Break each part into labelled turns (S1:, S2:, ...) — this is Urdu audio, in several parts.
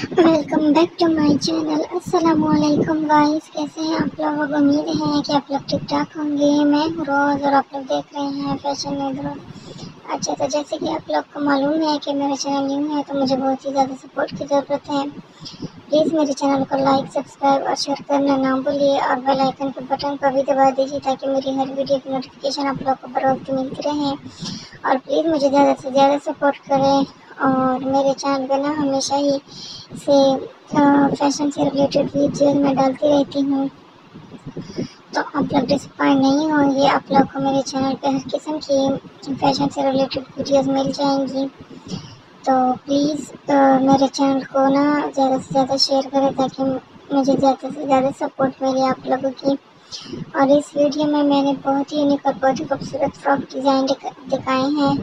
S1: Welcome back to my channel. السلام علیکم گائز، کیسے ہیں آپ لوگ؟ امید ہیں کہ آپ لوگ ٹھیک ٹھاک ہوں گے۔ میں روز اور آپ لوگ دیکھ رہے ہیں فیشن میں۔ اچھا تو جیسے کہ آپ لوگ کو معلوم ہے کہ میرا چینل نیو ہے تو مجھے بہت ہی زیادہ سپورٹ کی ضرورت ہے۔ پلیز میرے چینل کو لائک سبسکرائب اور شیئر کرنا نہ بھولیے اور بیل آئکن کے بٹن کو بھی دبا دیجیے تاکہ میری ہر ویڈیو کی نوٹیفکیشن آپ لوگ کو بروقت ملتی رہے۔ اور پلیز مجھے زیادہ سے زیادہ سپورٹ کریں اور میرے چینل پہ نا ہمیشہ ہی سے فیشن سے ریلیٹڈ ویڈیوز میں ڈالتی رہتی ہوں۔ تو آپ لوگ ڈسپوائنٹ نہیں ہوں گے، آپ لوگ کو میرے چینل پہ ہر قسم کی فیشن سے ریلیٹڈ ویڈیوز مل جائیں گی۔ تو پلیز میرے چینل کو نا زیادہ سے زیادہ شیئر کریں تاکہ مجھے زیادہ سے زیادہ سپورٹ ملے آپ لوگوں کی۔ اور اس ویڈیو میں میں نے بہت ہی یونیک اور بہت ہی خوبصورت فراک ڈیزائن دکھائے ہیں۔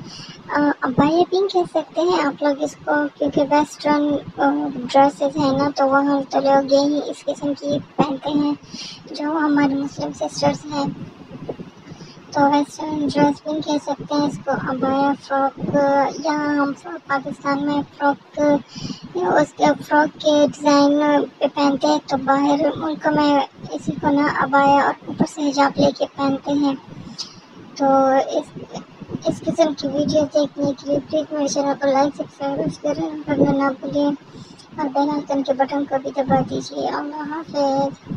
S1: ابایا پنک کہہ سکتے ہیں آپ لوگ اس کو، کیونکہ ویسٹرن ڈریسز ہیں نا، تو وہاں تو لوگ یہی اس قسم کی پہنتے ہیں جو ہمارے مسلم سسٹرس ہیں۔ تو ویسٹرن ڈریس بھی کہہ سکتے ہیں اس کو۔ ابایا فراک یہاں ہم پاکستان میں فراک اس کے فراک کے ڈیزائن پہ پہنتے ہیں تو باہر ملک میں اسی کو نہ ابایا اور اوپر سے حجاب لے کے پہنتے ہیں۔ تو اس اس قسم کی ویڈیو دیکھنے کے لیے پلیز میرے چینل کو لائک، سبسکرائب کرنا نہ بھولیں۔ اور بیل آئکن کے بٹن کو بھی دبا دیجیے اللہ حافظ۔